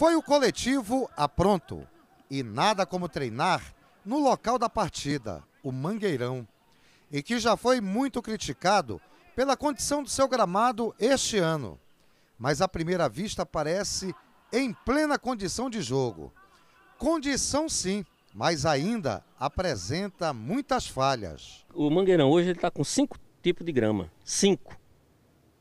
Foi o coletivo a pronto e nada como treinar no local da partida, o Mangueirão, e que já foi muito criticado pela condição do seu gramado este ano. Mas à primeira vista parece em plena condição de jogo. Condição sim, mas ainda apresenta muitas falhas. O Mangueirão hoje está com cinco tipos de grama. Cinco.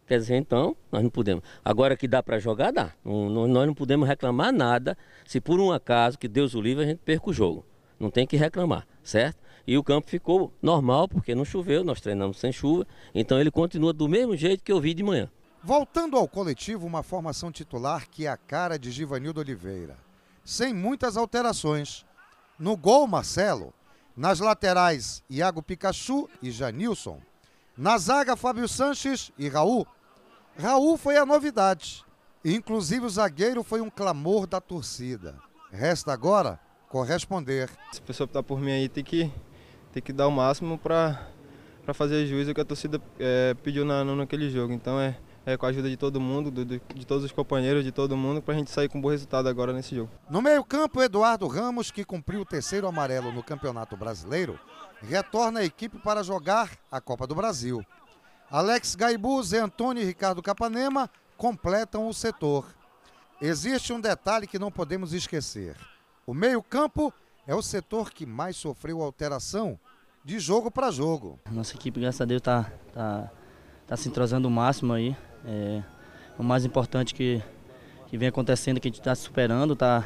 Quer dizer, então, nós não podemos. Agora que dá para jogar, dá. Não, nós não podemos reclamar nada se por um acaso, que Deus o livre, a gente perca o jogo. Não tem que reclamar, certo? E o campo ficou normal, porque não choveu, nós treinamos sem chuva. Então ele continua do mesmo jeito que eu vi de manhã. Voltando ao coletivo, uma formação titular que é a cara de Givanildo Oliveira. Sem muitas alterações. No gol, Marcelo. Nas laterais, Iago Pikachu e Janilson. Na zaga, Fábio Sanches e Raul. Raul foi a novidade. Inclusive o zagueiro foi um clamor da torcida. Resta agora corresponder. Se a pessoa optar por mim aí, tem que, tem que dar o máximo para fazer juízo que a torcida é, pediu na, naquele jogo. Então é, é, com a ajuda de todo mundo, do, de todos os companheiros, de todo mundo, para a gente sair com um bom resultado agora nesse jogo. No meio-campo, Eduardo Ramos, que cumpriu o terceiro amarelo no Campeonato Brasileiro, retorna à equipe para jogar a Copa do Brasil. Alex Gaibu, Zé Antônio e Ricardo Capanema completam o setor. Existe um detalhe que não podemos esquecer. O meio-campo é o setor que mais sofreu alteração de jogo para jogo. Nossa equipe, graças a Deus, está tá, tá se entrosando o máximo aí. É, o mais importante que, que vem acontecendo é que a gente está superando, tá?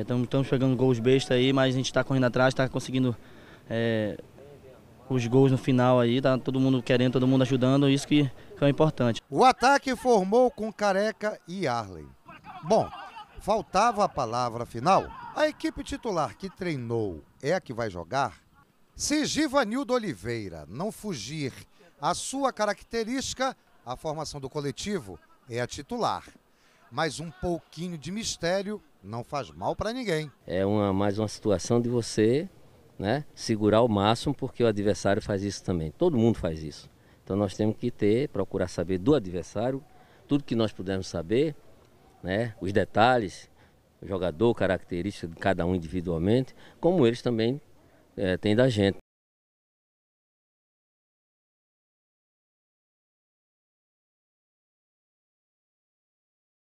Estamos é, pegando gols besta aí, mas a gente está correndo atrás, está conseguindo é, os gols no final aí, tá todo mundo querendo, todo mundo ajudando, isso que, que é importante. O ataque formou com Careca e Arley. Bom, faltava a palavra final. A equipe titular que treinou é a que vai jogar? Se Givanildo Oliveira não fugir à sua característica, a formação do coletivo é a titular. Mas um pouquinho de mistério não faz mal para ninguém. É uma, mais uma situação de você né, segurar o máximo, porque o adversário faz isso também. Todo mundo faz isso. Então nós temos que ter, procurar saber do adversário, tudo que nós pudermos saber, né, os detalhes, o jogador, característica de cada um individualmente, como eles também é, têm da gente.